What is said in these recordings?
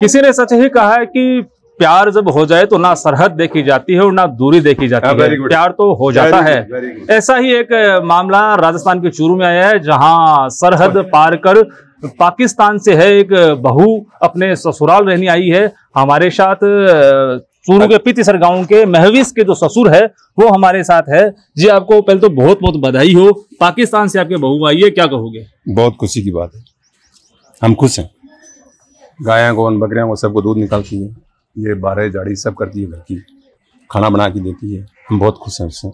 किसी ने सच ही कहा है कि प्यार जब हो जाए तो ना सरहद देखी जाती है और ना दूरी देखी जाती हाँ, है। प्यार तो हो जाता है. ऐसा ही एक मामला राजस्थान के चूरू में आया है जहाँ सरहद पार कर पाकिस्तान से है एक बहू अपने ससुराल रहने आई है। हमारे साथ चूरू के पितिसर गाँव के महविस के जो ससुर है वो हमारे साथ है। जी आपको पहले तो बहुत बहुत बधाई हो। पाकिस्तान से आपके बहू आई है क्या कहोगे? बहुत खुशी की बात है। हम खुश हैं। गायें, गोन, बकरियाँ को सबको दूध निकालती है। ये बारह जाड़ी सब करती है घर की। खाना बना के देती है। हम बहुत खुश हैं उससे।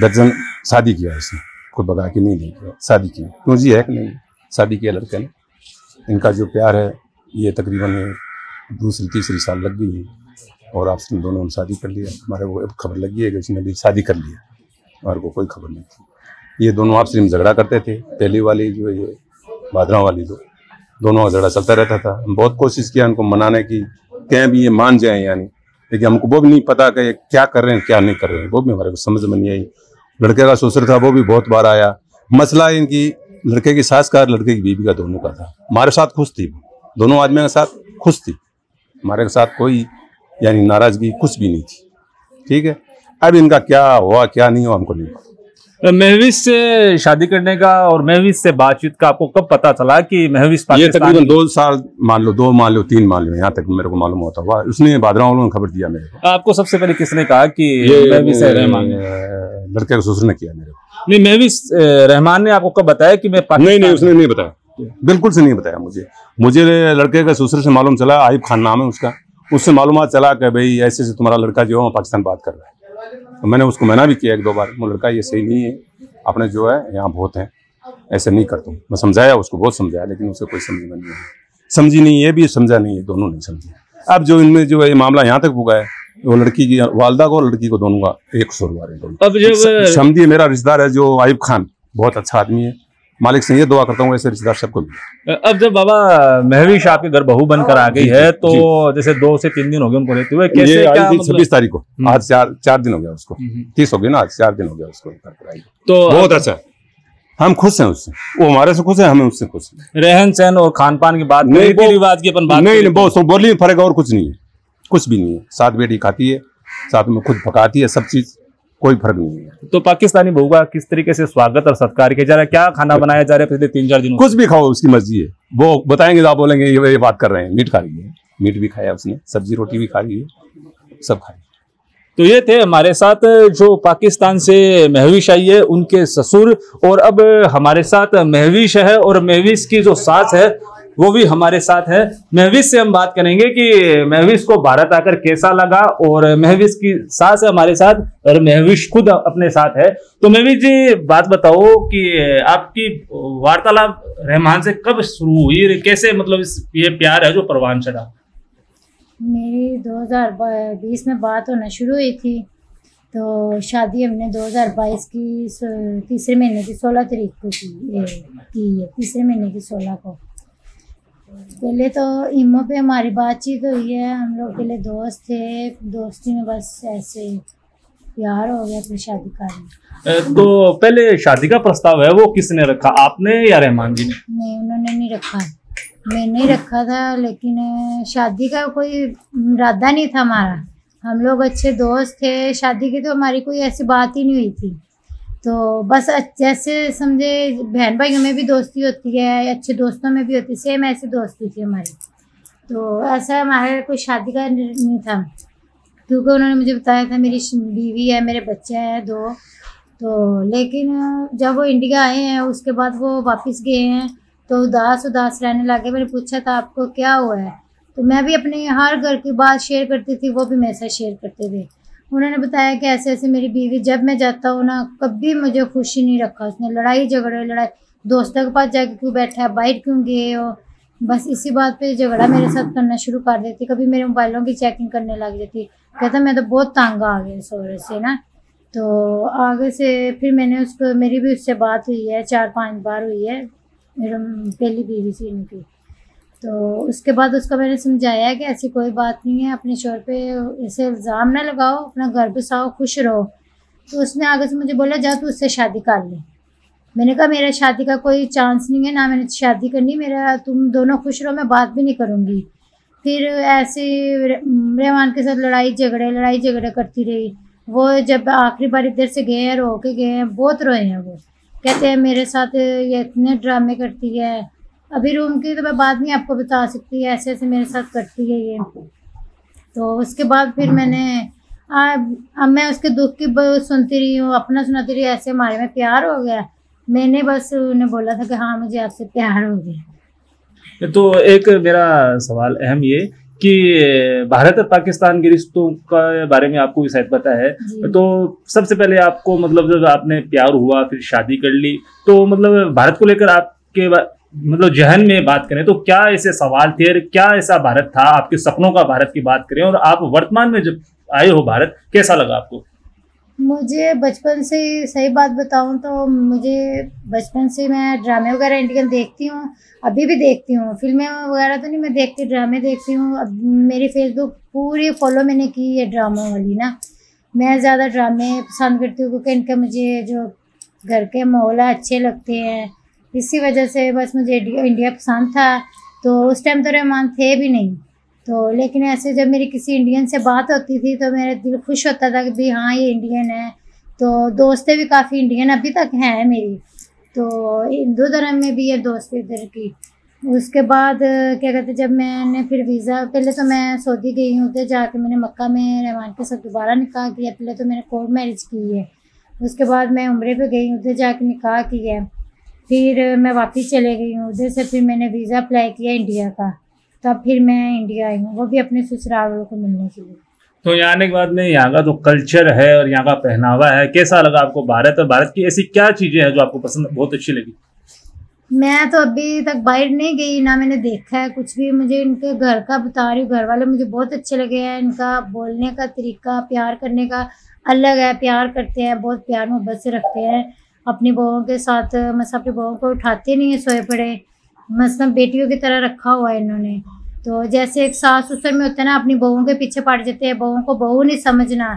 दर्जन शादी किया उसने। खुद बगा के नहीं किया शादी की। क्यों जी, है कि नहीं? शादी किया लड़के ने। इनका जो प्यार है, ये तकरीबन दूसरी, तीसरी साल लग गई है। और आपसे दोनों ने शादी कर लिया। हमारे को खबर लगी है कि उसने भी शादी कर लिया। हमारे को कोई खबर नहीं थी। ये दोनों आपसे झगड़ा करते थे। पहली वाली जो है, ये भादरा वाली दो। दोनों का झगड़ा चलता रहता था। बहुत कोशिश किया उनको मनाने की, कहें भी ये मान जाए यानी। लेकिन हमको वो भी नहीं पता कि क्या कर रहे हैं, क्या नहीं कर रहे हैं। वो भी हमारे को समझ में नहीं आई। लड़के का ससुर था, वो भी बहुत बार आया। मसला इनकी लड़के की सास का, लड़के की बीवी का दोनों का था। हमारे साथ खुश थी। दोनों आदमियों के साथ खुश थी। हमारे साथ कोई यानी नाराज़गी कुछ भी नहीं थी। ठीक है? अब इनका क्या हुआ, क्या नहीं हुआ, हमको नहीं पता। महविस से शादी करने का और महविस से बातचीत का आपको कब पता चला कि महविस ये तकरीबन दो साल मान लो दो मान लो तीन मान लो यहाँ तक मेरे को मालूम होता हुआ। उसने बादरा वालों ने खबर दिया मेरे को। आपको सबसे पहले किसने कहा कि महविस रहमान? लड़के का ससुर ने किया मेरे को। नहीं महविस रहमान ने आपको कब बताया कि मैं नहीं नहीं उसने नहीं बताया। बिल्कुल से नहीं बताया मुझे। मुझे लड़के का ससुर से मालूम चला आयुब खान नाम है उसका। उससे मालूम चला कि भाई ऐसे से तुम्हारा लड़का जो है पाकिस्तान बात कर रहा है। मैंने उसको मना भी किया एक दो बार। वो लड़का ये सही नहीं है। अपने जो है यहाँ बहुत हैं। ऐसे नहीं करता हूँ। मैं समझाया उसको बहुत समझाया लेकिन उसे कोई समझ में नहीं है समझी नहीं ये भी समझा नहीं है दोनों नहीं समझे। अब जो इनमें जो है ये मामला यहाँ तक पुगा है वो लड़की की वालदा को और लड़की को दोनों का एक सौ अब जब समझिए मेरा रिश्तेदार है जो आयुब खान बहुत अच्छा आदमी है। मालिक से ये दुआ करता हूँ ऐसे रिश्तेदार सबको मिले अब जब बाबा महविश आपके घर बहू बनकर आ गई है तो जैसे दो से तीन दिन हो गए उनको रहते हुए कैसे ये क्या आई थी मतलब छब्बीस तारीख को हम्म। आज चार चार दिन हो गया उसको। हम्म। तीस हो गई ना आज चार दिन हो गया उसको तो बहुत अच्छा। हम खुश हैं उससे। वो हमारे से खुश है हमें उससे खुश है। रहन सहन और खान पान की बात नहीं, रिवाज की अपन बात नहीं बहुत बोली में फ़र्क और कुछ नहीं है। कुछ भी नहीं है। साथ बेटी खाती है साथ में खुद पकाती है सब चीज़। कोई फ़र्क नहीं है। तो पाकिस्तानी बहू का किस तरीके से स्वागत और सत्कार किया जा रहा है? क्या खाना बनाया जा रहा है पिछले तीन चार दिनों? कुछ भी खाओ उसकी मर्ज़ी है। वो बताएँगे तो आप बोलेंगे ये ये बात कर रहे हैं मीट खा रही है। मीट भी खाया उसने सब्ज़ी रोटी भी खा रही है सब खाई तो ये थे हमारे साथ जो पाकिस्तान से महविश आई है उनके ससुर। और अब हमारे साथ महविश है और महविश की जो सास है वो भी हमारे साथ है। महविश से हम बात करेंगे कि महविश को भारत आकर कैसा लगा और महविश की सास है हमारे साथ और महविश खुद अपने साथ है। तो महविश जी, बात बताओ कि आपकी वार्तालाप रहमान से कब शुरू हुई कैसे मतलब इस ये प्यार है जो परवान चढ़ा? मेरी 2020 में बात होना शुरू हुई थी। तो शादी हमने 2022 की तीसरे महीने की 16 तारीख को की की है, तीसरे महीने की 16 को। पहले तो इमो पे हमारी बातचीत हुई है हम लोग पहले दोस्त थे दोस्ती में बस ऐसे प्यार हो गया फिर शादी कर ली तो पहले शादी का प्रस्ताव है वो किसने रखा आपने या रहमान जी ने? नहीं उन्होंने नहीं रखा। मैंने रखा था लेकिन शादी का कोई इरादा नहीं था हमारा। हम लोग अच्छे दोस्त थे शादी की तो हमारी कोई ऐसी बात ही नहीं हुई थी। तो बस जैसे समझे बहन भाइयों में भी दोस्ती होती है, अच्छे दोस्तों में भी होती है सेम ऐसी दोस्ती थी हमारी। तो ऐसा हमारे कोई शादी का नहीं था। क्योंकि उन्होंने मुझे बताया था, मेरी बीवी है, मेरे बच्चे हैं, दो। तो लेकिन जब वो इंडिया आए हैं, उसके बाद वो वापस गए हैं तो उदास उदास रहने लगे। मैंने पूछा था, आपको क्या हुआ है? तो मैं भी अपने हर घर की बात शेयर करती थी, वो भी मेरे साथ शेयर करते थे। उन्होंने बताया कि ऐसे ऐसे मेरी बीवी, जब मैं जाता हूँ ना, कभी मुझे खुशी नहीं रखा उसने। लड़ाई झगड़े, लड़ाई। दोस्तों के पास जाके क्यों बैठा है? बाहर क्यों गए हो? बस इसी बात पे झगड़ा मेरे साथ करना शुरू कर देती। कभी मेरे मोबाइलों की चेकिंग करने लग जाती। कहता, मैं तो बहुत तंग आ गया इस से ना। तो आगे से फिर मैंने उसको, मेरी भी उससे बात हुई है, चार पाँच बार हुई है, मेरा पहली बीवी थी इनकी तो उसके बाद उसको मैंने समझाया कि ऐसी कोई बात नहीं है, अपने शोर पे ऐसे इल्ज़ाम ना लगाओ, अपना घर बसाओ, खुश रहो। तो उसने आगे से मुझे बोला, जा तू उससे शादी कर ले। मैंने कहा, मेरा शादी का कोई चांस नहीं है, ना मैंने शादी करनी, मेरा, तुम दोनों खुश रहो, मैं बात भी नहीं करूँगी। फिर ऐसे रहमान के साथ लड़ाई, झगड़े लड़ाई, झगड़े करती रही। वो जब आखिरी बार इधर से गए हैं, रो के गए हैं, बहुत रोए हैं वो। कहते हैं, मेरे साथ ये इतने ड्रामे करती है अभी रूम की तो मैं बात नहीं आपको बता सकती ऐसे ऐसे मेरे साथ करती है ये। तो उसके बाद फिर मैंने अब मैं उसके दुख की सुनती रही हूँ अपना सुनाती रही ऐसे हमारे में प्यार हो गया। मैंने बस उन्हें बोला था कि हाँ मुझे आपसे प्यार हो गया। तो एक मेरा सवाल अहम ये कि भारत और पाकिस्तान के रिश्तों का बारे में आपको भी शायद पता है। तो सबसे पहले आपको मतलब जब आपने प्यार हुआ फिर शादी कर ली तो मतलब भारत को लेकर आपके मतलब जहन में बात करें तो क्या ऐसे सवाल थे क्या ऐसा भारत था? आपके सपनों का भारत की बात करें और आप वर्तमान में जब आए हो भारत, कैसा लगा आपको? मुझे बचपन से सही बात बताऊँ तो मुझे बचपन से मैं ड्रामे वगैरह इंडियन देखती हूँ, अभी भी देखती हूँ। फ़िल्में वगैरह तो नहीं, मैं देखती, ड्रामे देखती हूँ। अब मेरी फेसबुक पूरी फॉलो मैंने की है ड्रामों वाली ना। मैं ज़्यादा ड्रामे पसंद करती हूँ क्योंकि इनका मुझे जो घर के माहौल अच्छे लगते हैं इसी वजह से बस मुझे इंडिया पसंद था। तो उस टाइम तो रहमान थे भी नहीं। तो लेकिन ऐसे जब मेरी किसी इंडियन से बात होती थी तो मेरा दिल खुश होता था कि भाई हाँ ये इंडियन है। तो दोस्तें भी काफ़ी इंडियन अभी तक हैं मेरी। तो हिंदू धर्म में भी है दोस्त इधर की। उसके बाद, क्या कहते, जब मैंने फिर वीज़ा पहले तो मैं सऊदी गई हूँ उधर जाके मैंने मक्का में रहमान के साथ दोबारा निकाह किया। पहले तो मैंने कोर्ट मैरिज की है। उसके बाद मैं उम्रे पे गई उधर जाके निकाह किया फिर मैं वापस चले गई हूँ। उधर से फिर मैंने वीज़ा अप्लाई किया इंडिया का। तब फिर मैं इंडिया आई हूँ। वो भी अपने ससुराल वालों को मिलने के लिए। तो यहाँ आने के बाद में यहाँ का जो कल्चर है और यहाँ का पहनावा है कैसा लगा आपको भारत और भारत की ऐसी क्या चीज़ें हैं जो आपको पसंद बहुत अच्छी लगी। मैं तो अभी तक बाहर नहीं गई ना मैंने देखा है कुछ भी। मुझे इनके घर का बता रही हूँ। घर वाले मुझे बहुत अच्छे लगे हैं। इनका बोलने का तरीका प्यार करने का अलग है। प्यार करते हैं बहुत प्यार मोहब्बत से रखते हैं। अपनी बहुओं के साथ मतलब अपनी बहुओं को उठाते नहीं है, सोए पड़े। मतलब बेटियों की तरह रखा हुआ है इन्होंने। तो जैसे एक सास ससुर में होता है ना, अपनी बहुओं के पीछे पड़ जाते हैं, बहुओं को बहू नहीं समझना।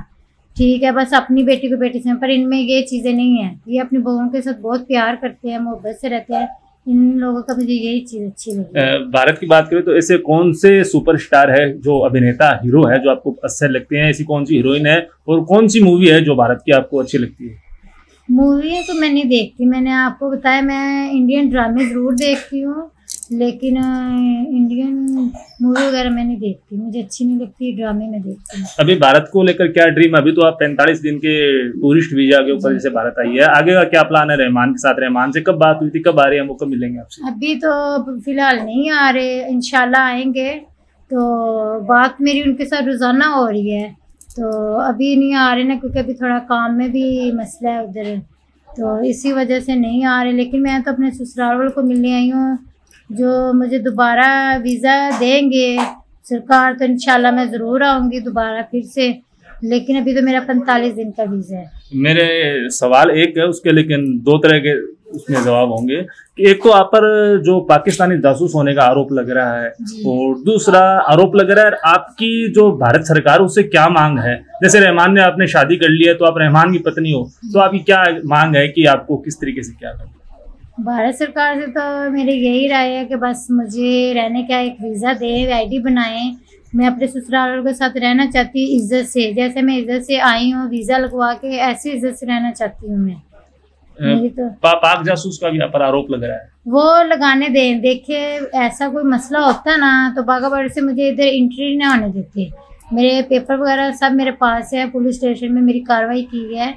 ठीक है, बस अपनी बेटी को बेटी समझ पर इनमें ये चीज़ें नहीं है। ये अपनी बहुओं के साथ बहुत प्यार करते हैं, मोहब्बत से रहते हैं। इन लोगों का मुझे यही चीज़ अच्छी लगी। भारत की बात करें तो ऐसे कौन से सुपरस्टार है जो अभिनेता, हीरो है, जो आपको अच्छे लगते हैं? ऐसी कौन सी हीरोइन है और कौन सी मूवी है जो भारत की आपको अच्छी लगती है? मूवी तो मैं नहीं देखती। मैंने आपको बताया मैं इंडियन ड्रामे ज़रूर देखती हूँ लेकिन इंडियन मूवी वगैरह मैं नहीं देखती। मुझे अच्छी नहीं लगती ड्रामे में देखती हूँ। अभी भारत को लेकर क्या ड्रीम अभी तो आप पैंतालीस दिन के टूरिस्ट वीज़ा के ऊपर जैसे भारत आई है। आगे का क्या प्लान है? रहमान के साथ रहमान से कब बात हुई थी? कब आ रही है? वो कब मिलेंगे आपसे। अभी तो फ़िलहाल नहीं आ रहे। इंशाल्लाह आएँगे। तो बात मेरी उनके साथ रोज़ाना हो रही है। तो अभी नहीं आ रहे ना, क्योंकि अभी थोड़ा काम में भी मसला है उधर। तो इसी वजह से नहीं आ रहे, लेकिन मैं तो अपने ससुराल वालों को मिलने आई हूँ। जो मुझे दोबारा वीज़ा देंगे, सरकार तो इंशाल्लाह मैं ज़रूर आऊँगी दोबारा फिर से, लेकिन अभी तो मेरा पैंतालीस दिन का वीज़ा है। मेरे सवाल एक है उसके, लेकिन दो तरह के उसमें जवाब होंगे कि एक तो आप पर जो पाकिस्तानी जासूस होने का आरोप लग रहा है और दूसरा आरोप लग रहा है आपकी जो भारत सरकार उससे क्या मांग है? जैसे रहमान ने आपने शादी कर ली है तो आप रहमान की पत्नी हो तो आपकी क्या मांग है कि आपको किस तरीके से क्या करना भारत सरकार से तो मेरी यही राय है कि बस मुझे रहने का एक वीज़ा दे आईडी बनाए। मैं अपने ससुराल वालों के साथ रहना चाहती हूँ इज़्ज़त से जैसे मैं इज़्ज़त से आई हूँ वीज़ा लगवा के ऐसी इज़्ज़त से रहना चाहती हूँ मैं। पा, पाक जासूस का भी पर आरोप लग रहा है। वो लगाने दें देखिए ऐसा कोई मसला होता ना तो बागाबाड़ी से मुझे इधर एंट्री ना होने देते। मेरे पेपर वगैरह सब मेरे पास है पुलिस स्टेशन में मेरी कार्रवाई की है।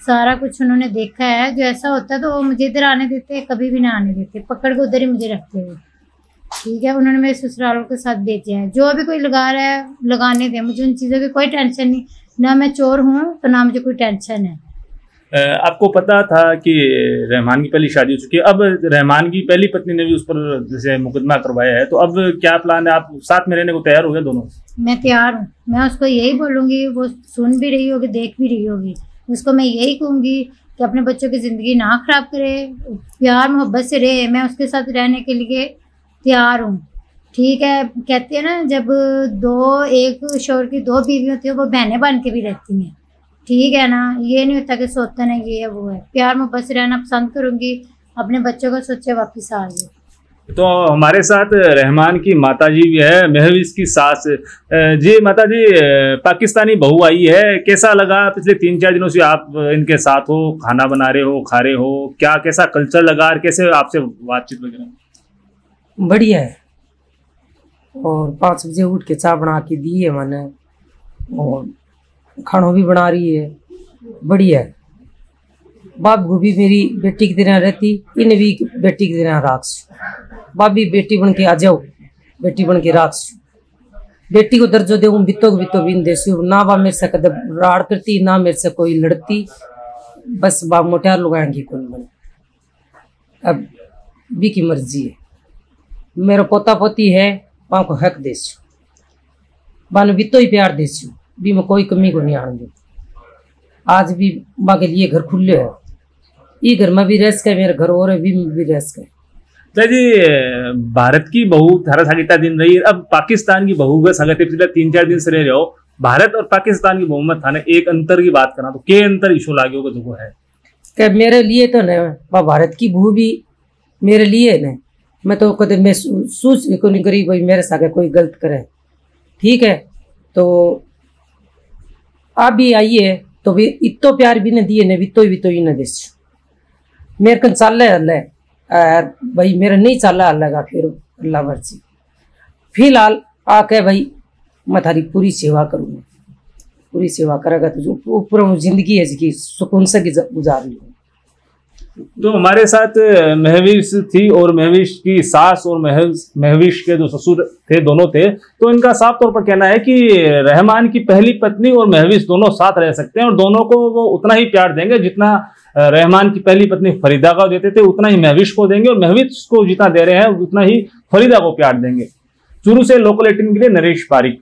सारा कुछ उन्होंने देखा है जो ऐसा होता है तो वो मुझे इधर आने देते कभी भी ना आने देते। पकड़ के उधर ही मुझे रखते हुए ठीक है उन्होंने मेरे ससुरालों के साथ भेजा है। जो भी कोई लगा रहा है लगाने दें। मुझे उन चीज़ों की कोई टेंशन नहीं। ना मैं चोर हूँ तो ना मुझे कोई टेंशन है। आपको पता था कि रहमान की पहली शादी हो चुकी है। अब रहमान की पहली पत्नी ने भी उस पर जैसे मुकदमा करवाया है तो अब क्या प्लान है? आप साथ में रहने को तैयार हो गए दोनों? मैं तैयार हूँ। मैं उसको यही बोलूँगी, वो सुन भी रही होगी, देख भी रही होगी। उसको मैं यही कहूँगी कि अपने बच्चों की ज़िंदगी ना ख़राब करे, प्यार, मोहब्बत से रहे। मैं उसके साथ रहने के लिए तैयार हूँ। ठीक है, कहते हैं ना, जब दो, एक शोर की दो बीवी होती है, वो बहनें बन के भी रहती हैं। ठीक है ना? ये नहीं होता कि सोता ना ये है वो है। प्यार मोहब्बत से रहना पसंद करूँगी अपने बच्चों का सोचे वापस आ गए तो हमारे साथ रहमान की माता जी भी है महविस की सास। जी माता जी पाकिस्तानी बहू आई है। कैसा लगा? पिछले तीन चार दिनों से आप इनके साथ हो खाना बना रहे हो खा रहे हो क्या कैसा कल्चर लगा और कैसे आपसे बातचीत वगैरह? बढ़िया है। और पाँच बजे उठ के चाय बना के दी है मैंने और खाना भी बना रही है। बढ़िया। है बाप भी मेरी बेटी की तरह रहती, इन्हें भी बेटी की तरह राख भाभी बेटी बन के आ जाओ, बेटी बन के राख बेटी को दर्जो दे बितो को बितो बिन देसी ना बा मेरे से कदम राड़ करती, ना मेरे से कोई लड़ती। बस बा मोटार लगाएँगी कौन बने अब भी की मर्ज़ी है। मेरा पोता पोती है वहाँ को हक देसु बानु बितो ही प्यार देसु भी मैं कोई कमी को नहीं आने आज भी माँ के लिए घर खुले है। ये घर में भी रह सके मेरा घर और है भी में भी रह सके। तो जी भारत की बहू थारा सागिता दिन रही अब पाकिस्तान की बहू का सागत पिछले तीन चार दिन से रह रहे हो। भारत और पाकिस्तान की बहू में थाने एक अंतर की बात करना तो के अंतर इशू लागे होगा देखो है? कि मेरे लिए तो न भारत की बहू भी मेरे लिए न मैं तो कदम मैं सोच नहीं करी भाई मेरे सागे कोई गलत करे। ठीक है तो आप भी आइए तो भी इतो प्यार भी न दिए ने वितो ही भी तो ही न देस मेरे कन है अल्लाह भाई, मेरा नहीं चल अल्लाह का फिर अल्लाह मर्ज़ी। फ़िलहाल आके भाई, मैं थारी पूरी सेवा करूँगा। पूरी सेवा करेगा तो जो ऊपर ज़िंदगी है जिसकी सुकून से गुजा- गुजार ली तो हमारे साथ महविश थी और महविश की सास और महविश के जो ससुर थे, दोनों थे। तो इनका साफ़ तौर पर कहना है कि रहमान की पहली पत्नी और महविश दोनों साथ रह सकते हैं और दोनों को वो उतना ही प्यार देंगे जितना रहमान की पहली पत्नी फरीदा को देते थे, उतना ही महविश को देंगे और महविश को जितना दे रहे हैं, उतना ही फरीदा को प्यार देंगे। चूरू से लोकल एटीन के लिए नरेश पारिक।